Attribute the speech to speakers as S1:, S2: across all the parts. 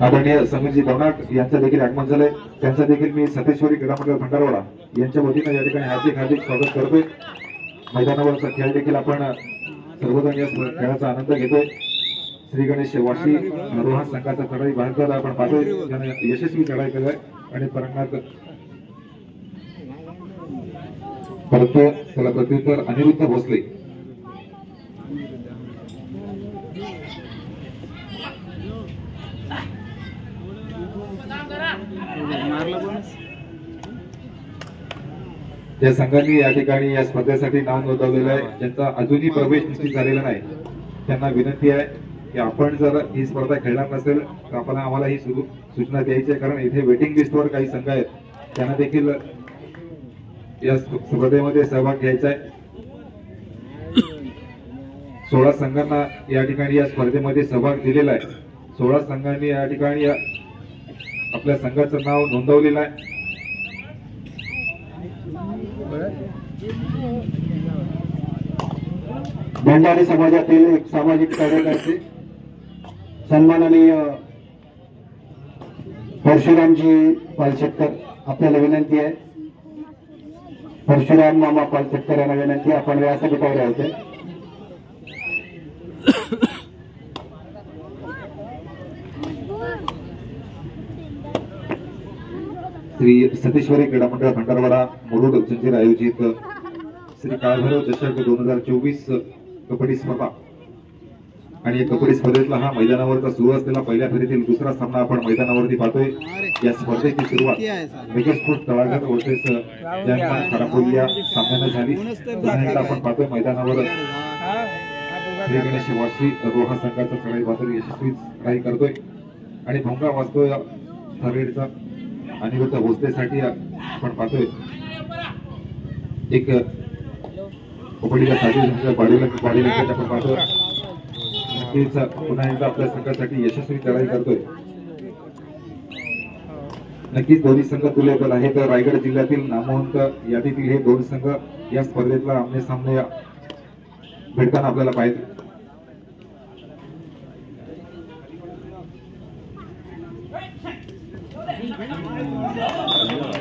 S1: आदरणीय समीरजी गवनाट यांचं देखील आगमन झालंय. त्यांचं देखील मी सतेश्वरी क्रीडा मंडळ भंडारवाडा यांच्या वतीनं या ठिकाणी हार्दिक हार्दिक स्वागत करतोय. मैदानावरचा खेळ देखील आपण सर्वजण या खेळाचा आनंद घेतोय. श्री गणेश वाशी रोहन संघाचा चढाई भारतात आपण पाहतोय. त्याने यशस्वी चढाई केलाय आणि परंगात परत त्याला प्रत्युत्तर अनिरुद्ध भोसले. या संघांनी या ठिकाणी या स्पर्धेसाठी नाव नोंदवलेलं आहे. ज्यांचा अजूनही प्रवेश निश्चित झालेला नाही त्यांना विनंती आहे की आपण जर ही स्पर्धा खेळणार नसेल तर आपण आम्हाला ही सूचना द्यायची आहे. कारण इथे वेटिंग लिस्टवर काही संघ आहेत. त्यांना देखील या स्पर्धेमध्ये सहभाग घ्यायचा आहे. सोळा संघांना या ठिकाणी या स्पर्धेमध्ये सहभाग दिलेला आहे. सोळा संघांनी या ठिकाणी या- आपल्या संघाचं नाव नोंदवलेलं आहे.
S2: भंडारी समाजातील एक सामाजिक कार्यकर्ते सन्माननीय परशुरामजी पालशेटकर आपल्याला विनंती आहे. परशुराम मामा पालशेटकर यांना विनंती आपण व्यासपीठावर यायचे
S1: श्री सतेश्वरी क्रीडा मंडळ भंडारवाडा मुरुड जंजीर आयोजित श्री काळभैरव चषक दोन हजार चोवीस कबड्डी स्पर्धा. आणि या कबड्डी स्पर्धेतला हा मैदानावरचा सुरू असलेला पहिल्या फेरीतील दुसरा सामना आपण मैदानावरती पाहतोय. या स्पर्धेची सुरुवात मेगास्फोट तळाघर वर्सेस जयमान खरापोली या सामन्यानं झाली. आपण पाहतोय मैदानावर. श्री गणेश वाशी रोहा संघाचा चढाई बाजार यशस्वी चढाई करतोय. आणि भोंगा वाजतोय थर्डचा अनिरुद्ध भोसलेसाठी आपण पाहतोय. एक कबड्डीला साधू पाडीला पाडीला आपण पाहतोय. नक्कीच पुन्हा एकदा आपल्या संघासाठी यशस्वी चढाई करतोय. नक्कीच दोन्ही संघ तुलेबल आहेत. रायगड जिल्ह्यातील नामवंत यादीतील हे दोन संघ या स्पर्धेतला आमने सामने भेटताना आपल्याला पाहिजे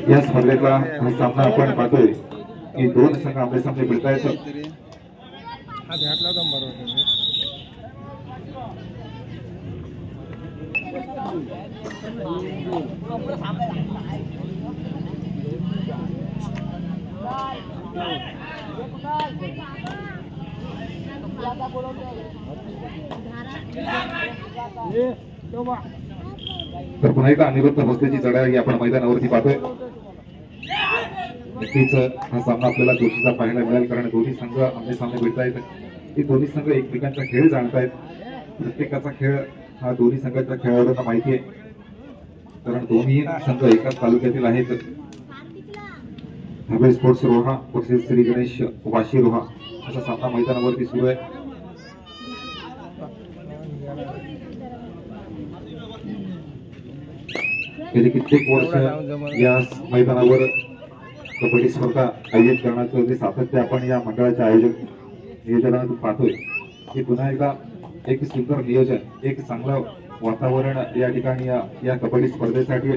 S1: या स्पर्धेतला हा सामना आपण पाहतोय की दोन संघ आपल्या सामने भेटतायत तर पुन्हा एकदा अनिरुद्ध भोसलेची चढाई आपण मैदानावरती पाहतोय. नक्कीच हा सामना आपल्याला जोशीचा पाहायला मिळेल कारण दोन्ही संघ आमने सामने भेटतायत. आहेत हे दोन्ही संघ एकमेकांचा खेळ जाणतायत. प्रत्येकाचा खेळ हा दोन्ही संघाच्या खेळाडूंना माहिती आहे. कारण दोन्ही संघ एकाच तालुक्यातील आहेत. हवेल स्पोर्ट्स रोहा वर्सेस श्री गणेश वाशी रोहा. असा सामना मैदानावरती सुरू आहे. गेली कित्येक वर्ष या मैदानावर कबड्डी स्पर्धा आयोजित करण्याचं जे सातत्य आपण या मंडळाच्या आयोजक नियोजनातून पाहतोय हे पुन्हा एकदा एक सुंदर नियोजन एक चांगलं वातावरण या ठिकाणी या या कबड्डी स्पर्धेसाठी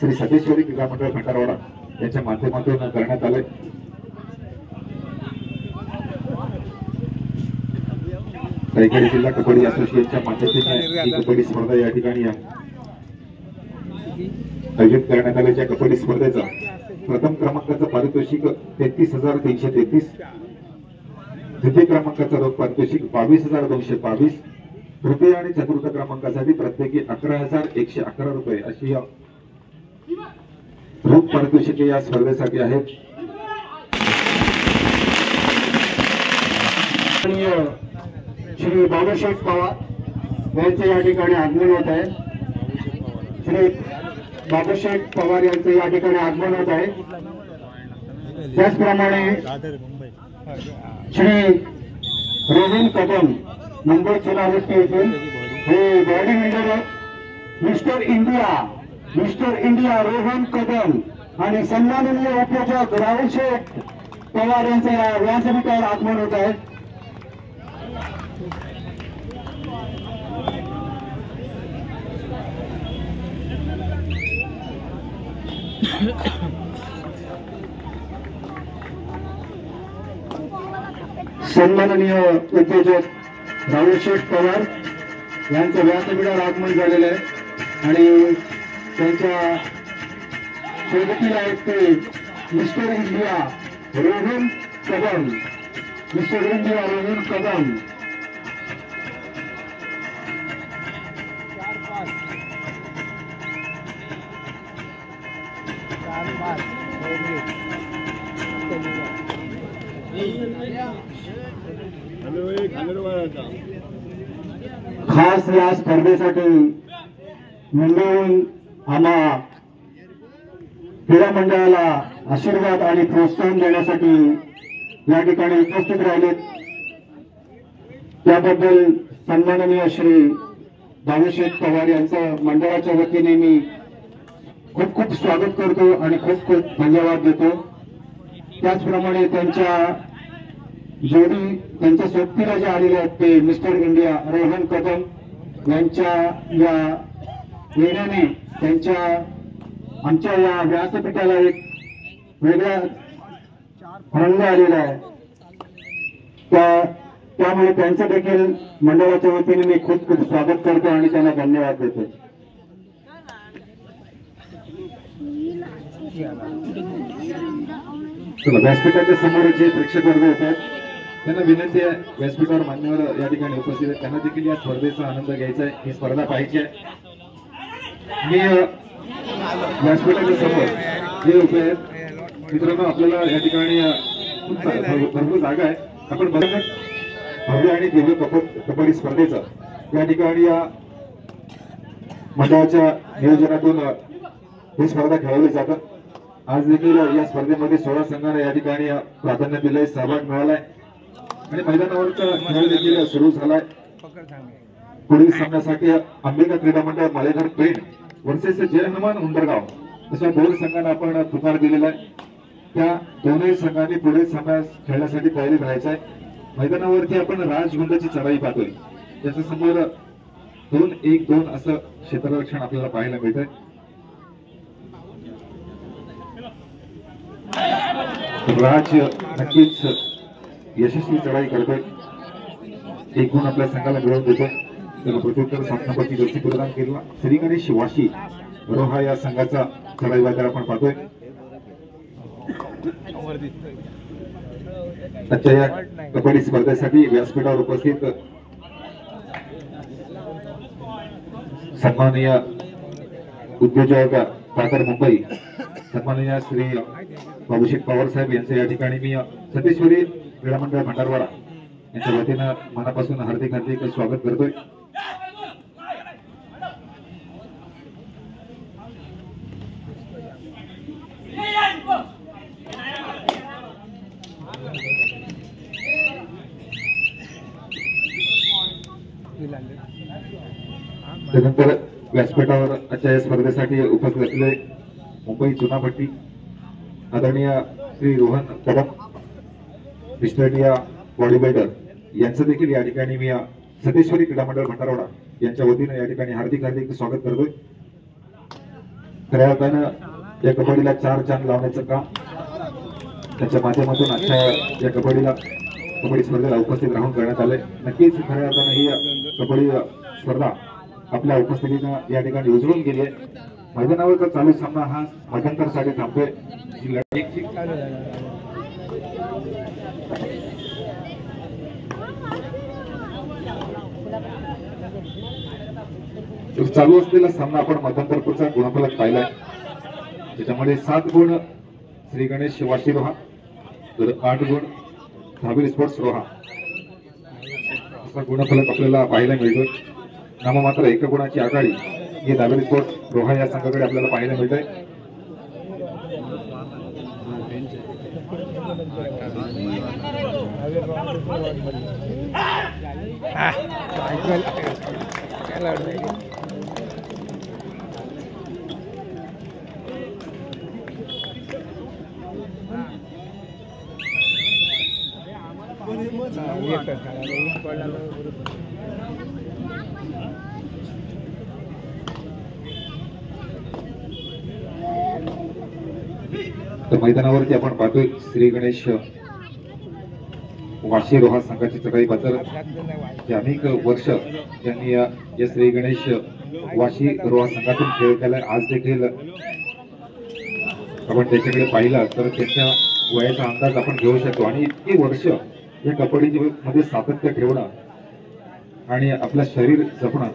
S1: श्री सतेश्वरी क्रीडा मंडळ खंडारवाडा यांच्या माध्यमातून करण्यात आले रायगड जिल्हा कबड्डी असोसिएशनच्या माध्यमातून कबड्डी स्पर्धा या ठिकाणी आयोजित करण्यात आल्याच्या कबड्डी स्पर्धेचा प्रथम क्रमांकाचं पारितोषिक तेहतीस हजार तीनशे तेहतीस. द्वितीय क्रमांकाचं रोख पारितोषिक बावीस हजार दोनशे बावीस. तृतीय आणि चतुर्थ क्रमांकासाठी प्रत्येकी अकरा हजार एकशे अकरा रुपये अशी या रोख पारितोषिके या स्पर्धेसाठी आहेत.
S2: श्री बाबासाहेब पवार यांचे या ठिकाणी आगमन होत आहे. श्री बाबासाहेब पवार यांचं या ठिकाणी आगमन होत आहे. त्याचप्रमाणे श्री रोहन कदम मुंबई चुनावृत्ती येथील हे body builder mister India mister India Rohan Kadam आणि सन्माननीय उपोषक राहुल शेठ पवार यांचं या व्यासपीठावर आगमन होत आहे. सन्माननीय उद्योजक राहुलशेठ पवार यांचं व्यासपीठावर आगमन झालेलं आहे. आणि त्यांच्या सोबतीला आहेत ते mister India Rohan Kadam mister India Rohan Kadam. खास या स्पर्धेसाठी मुंबईहून आम्हा क्रीडा मंडळाला आशीर्वाद आणि प्रोत्साहन देण्यासाठी या ठिकाणी उपस्थित राहिलेत. त्याबद्दल सन्माननीय श्री दावेशेठ पवार यांचं मंडळाच्या वतीने मी खूप खूप स्वागत करतो आणि खूप खूप धन्यवाद देतो. त्याचप्रमाणे त्यांच्या जोडी त्यांच्या सोबतीला जे आलेले आहेत ते मिस्टर इंडिया रोहन कदम यांच्या या येण्याने त्यांच्या आमच्या या व्यासपीठाला एक वेगळा रंग आलेला आहे. त्या त्यामुळे त्यांचं देखील मंडळाच्या वतीने मी खूप खूप स्वागत करतो आणि त्यांना धन्यवाद देतो.
S1: चला व्यासपीठाच्या समोर जे प्रेक्षक वर्ग होतात त्यांना विनंती आहे व्यासपीठावर मान्यवर या ठिकाणी उपस्थित आहेत. त्यांना देखील या स्पर्धेचा आनंद घ्यायचा आहे ही स्पर्धा पाहायची आहे. मी व्यासपीठाच्या समोर जे उभे आहेत. मित्रांनो आपल्याला या ठिकाणी भरपूर जागा आहे. आपण बघत भव्य आणि दिव्य कप- कबड्डी स्पर्धेचं. या ठिकाणी या मंडळाच्या नियोजनातून ही स्पर्धा खेळवली जातात. आज देखील या स्पर्धेमध्ये सोळा संघांना या ठिकाणी प्राधान्य दिलंय सहभाग मिळालाय. आणि मैदानावरचा खेळ देखील सुरू झालाय. पुढील सामन्यासाठी अंबिका क्रीडा मंडळ मालेगाव पेण वर्सेस जय हनुमान उंबरगाव अशा दोन संघांना आपण पुकार दिलेला आहे. त्या दोनही संघांनी पुढील सामना खेळण्यासाठी तयारी राहायचा आहे मैदानावरती आपण राजगुंडाची चढाई पाहतोय. त्याच्यासमोर दोन एक दोन असं क्षेत्ररक्षण आपल्याला पाहायला मिळतंय. राज्य नक्कीच यशस्वी चढाई करतोय. एकूण आपल्या संघाला मिळवून देतोय. त्याला प्रत्युत्तर सामनापती गती प्रदान केला श्री गणेश वाशी रोहा या संघाचा चढाई वाजार आपण पाहतोय. आजच्या या कबड्डी स्पर्धेसाठी व्यासपीठावर उपस्थित सन्माननीय उद्योजक सागर मुंबई सन्माननीय श्री बाबूशेठ पवार साहेब यांचं या ठिकाणी मी सतीश्वरी क्रीडा मंडळ भंडारवाडा यांच्या वतीनं मनापासून हार्दिक हार्दिक स्वागत करतोय. त्यानंतर व्यासपीठावर आजच्या या स्पर्धेसाठी उपस्थित असलेले मुंबई चुनापट्टी आदरणीय Shri Rohan Kadam mister India body builder यांचं देखील या ठिकाणी मी सतेश्वरी क्रीडा मंडळ भंडारवाडा यांच्या वतीनं या ठिकाणी हार्दिक हार्दिक स्वागत करतोय. खऱ्या अर्थानं या कबड्डीला चार चांद लावण्याचं काम त्याच्या माध्यमातून आजच्या या कबड्डीला कबड्डी स्पर्धेला उपस्थित राहून करण्यात आलंय. नक्कीच खऱ्या अर्थानं ही कबड्डी स्पर्धा आपल्या उपस्थितीनं या ठिकाणी उजळून गेली आहे. मैदानावरचा चालू सामना हा मध्यंतरसाठी थांबतोय जी तर चालू असलेला सामना आपण मध्यंतरपूरचा गुणफलक पाहिलाय. त्याच्यामध्ये सात गुण श्री गणेश वाशी रोहा तर आठ गुण धाबीर स्पोर्ट्स रोहा. असा गुणफलक आपल्याला पाहायला मिळतोय. नाममात्र एका गुणाची आघाडी. हे दावेरी स्पोर्ट रोहा या संघाकडे आपल्याला पाहायला मिळत आहे काय तर मैदानावरती आपण पाहतोय श्री गणेश वाशी रोहा संघाची चढाई बद्दल जे अनेक वर्ष त्यांनी या श्री गणेश वाशी रोहा संघातून खेळ केला आज देखील आपण त्याच्याकडे पाहिला तर त्यांच्या वयाचा अंदाज आपण घेऊ शकतो. आणि इतकी वर्ष या कबड्डी मध्ये सातत्य ठेवणं आणि आपलं शरीर जपणं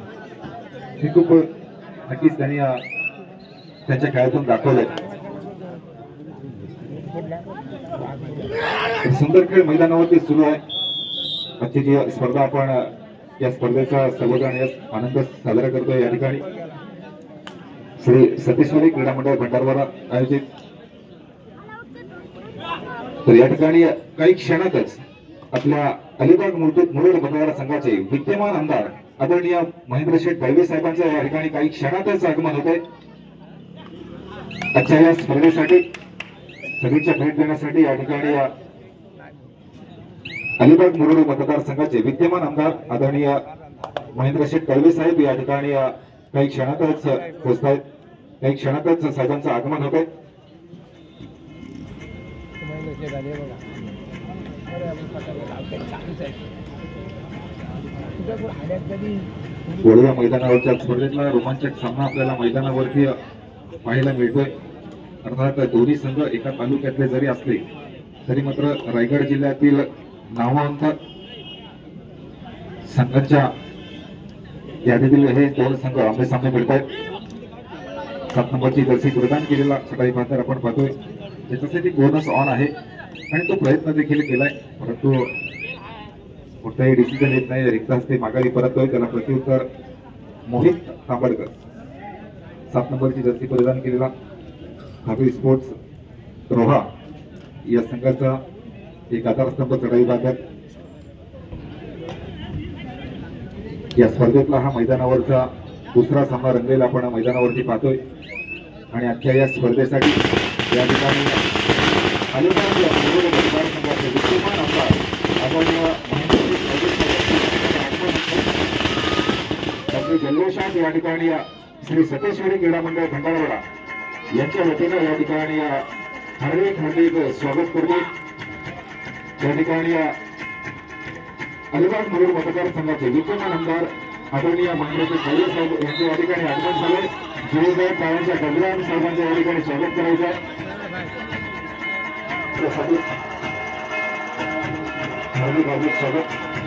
S1: हे खूप नक्कीच त्यांनी त्यांच्या खेळातून दाखवलं सुंदर खेळ मैदानावरती सुरू आहे. आजची जी स्पर्धा आपण या स्पर्धेचा सर्वजण आनंद साजरा करतोय या ठिकाणी. श्री सतीश्वरी क्रीडा मंडळ भंडारवाडा आयोजित. तर या ठिकाणी काही क्षणातच आपल्या अलिबाग मुलुड मुलुड संघाचे विद्यमान आमदार आदरणीय महेंद्र शेठ दळवे साहेबांचं या ठिकाणी काही क्षणातच आगमन होत आहे आजच्या या स्पर्धेसाठी सगळीच्या भेट देण्यासाठी या ठिकाणी या अलिबाग मुरुड मतदारसंघाचे विद्यमान आमदार आदरणीय महेंद्र शेठ साहेब या ठिकाणी काही क्षणातच पोहोचत आहेत काही क्षणातच साहेबांचं आगमन होत आहे मैदानावरच्या स्पर्धेतला रोमांचक सामना आपल्याला मैदानावरती पाहायला मिळतोय. अर्थात दोन्ही संघ एका तालुक्यातले जरी असले तरी मात्र रायगड जिल्ह्यातील नामवंत संघांच्या यादीतील हे दोन संघ आमने सामने मिळत आहेत सात नंबरची जर्सी प्रदान केलेला सकाळी बांधर आपण पाहतोय. त्याच्यासाठी बोनस ऑन आहे. आणि तो प्रयत्न देखील केलाय. परंतु कुठलाही डिसिजन येत नाही. रिक्त हस्ते माघारी परततोय. त्याला प्रत्युत्तर मोहित तांबडकर. सात नंबरची जर्सी परिधान केलेला हाबी स्पोर्ट्स रोहा या संघाचा एक आधारस्तंभ चढाई भागात या स्पर्धेतला हा मैदानावरचा दुसरा सामना रंगलेला आपण मैदानावरती पाहतोय. आणि आजच्या या स्पर्धेसाठी या ठिकाणी अलिबाग जल्लोषात या ठिकाणी श्री सतेश्वरी क्रीडा मंडळ भंडारवाडा यांच्या वतीनं या ठिकाणी हार्दिक हार्दिक स्वागत करतो या ठिकाणी अलिबाग मुरुड मतदारसंघाचे विद्यमान आमदार आदरणीय महेंद्रजी साहेब यांचे या ठिकाणी आगमन झाले जिरेबाई पायांच्या गंगराम साहेबांचं या ठिकाणी स्वागत करायचं आहे हार्दिक हार्दिक स्वागत.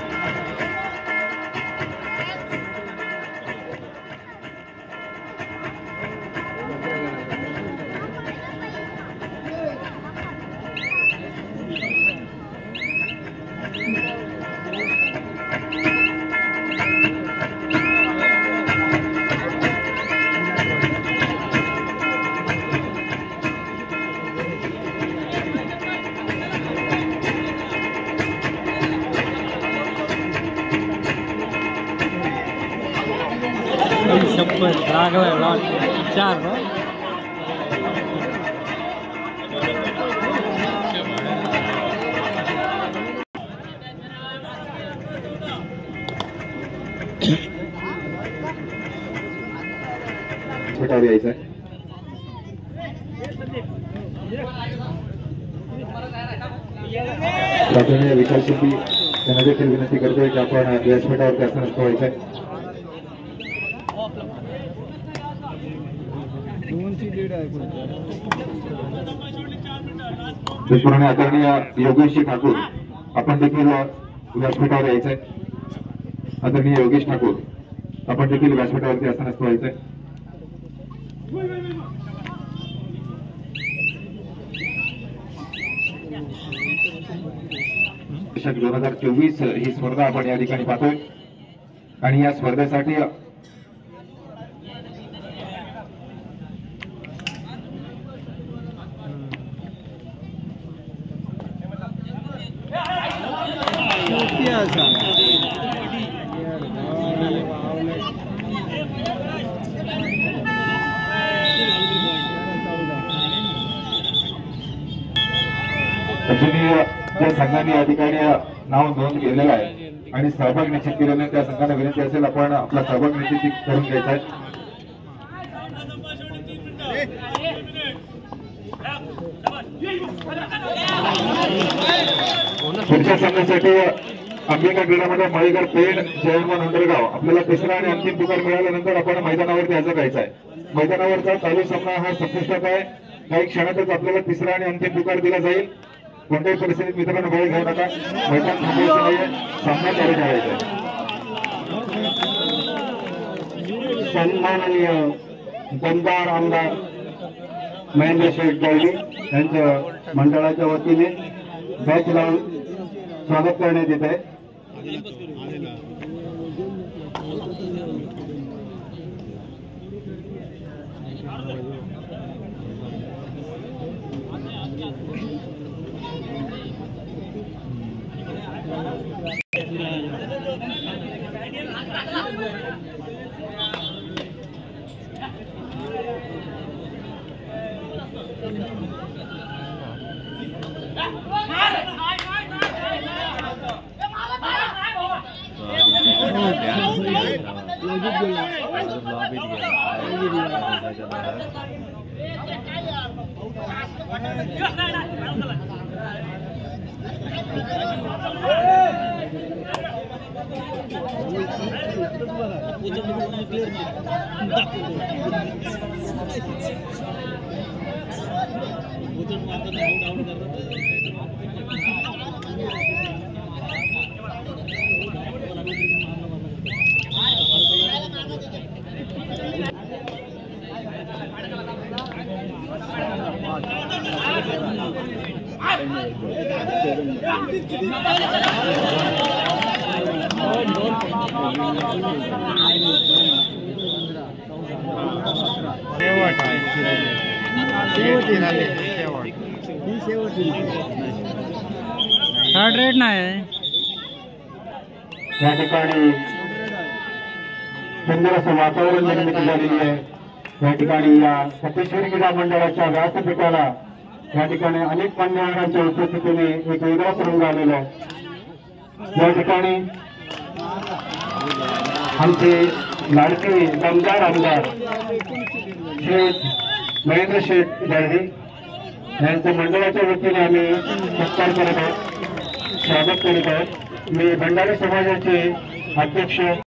S3: शपथ लागलाय लॉट चार ना
S1: भेटावर यायचं आहे प्राथमिक विशाल शिंपी त्यांना देखील विनंती करतोय की आपण व्यासपीठावरती असं व्हायचं आहे त्याचप्रमाणे आदरणीय योगेशजी ठाकूर आपण देखील व्यासपीठावर यायचंय. आदरणीय योगेश ठाकूर आपण देखील व्यासपीठावरती असताना व्हायचंय दोन हजार चोवीस ही स्पर्धा आपण या ठिकाणी पाहतोय. आणि या स्पर्धेसाठी आहे सहभाग निश्चित केलेला आहे त्या संघाला विनंती असेल आपण आपला सहभाग निश्चित करून घ्यायचा आहे पुढच्या संघासाठी अंबिका क्रीडामध्ये मळीकर पेड जयमान अंडरगाव आपल्याला तिसरा आणि अंतिम पुकार मिळाल्यानंतर आपण मैदानावरती हजर राहायचं आहे. मैदानावरचा चालू सामना हा संपुष्टात आहे. काही क्षणातच आपल्याला तिसरा आणि अंतिम पुकार दिला जाईल. कोणत्याही परिस्थितीत मित्रांनो भय घेऊ नका. मैदान थांबायचं नाहीये. सामना चालू ठेवायचा आहे.
S2: सन्माननीय दमदार आमदार महेंद्र शेठ गावडे यांच्या मंडळाच्या वतीने बॅच लावून स्वागत करण्यात येत आहे.
S3: क्लियर थर्ड रेट नाही
S2: या ठिकाणी सुंदर असं वातावरण निर्मिती झालेली आहे. या ठिकाणी या सतेश्वरी क्रीडा मंडळाच्या व्यासपीठाला या ठिकाणी अनेक मान्यवरांच्या उपस्थितीने एक वेगळाच रंग आलेला आहे. या ठिकाणी आमचे लाडके दमदार आमदार शेठ महेंद्र शेठ गारडे यांच्या मंडळाच्या वतीने आम्ही सत्कार करत आहोत. स्वागत करीत आहोत मी भंडारी समाजाचे अध्यक्ष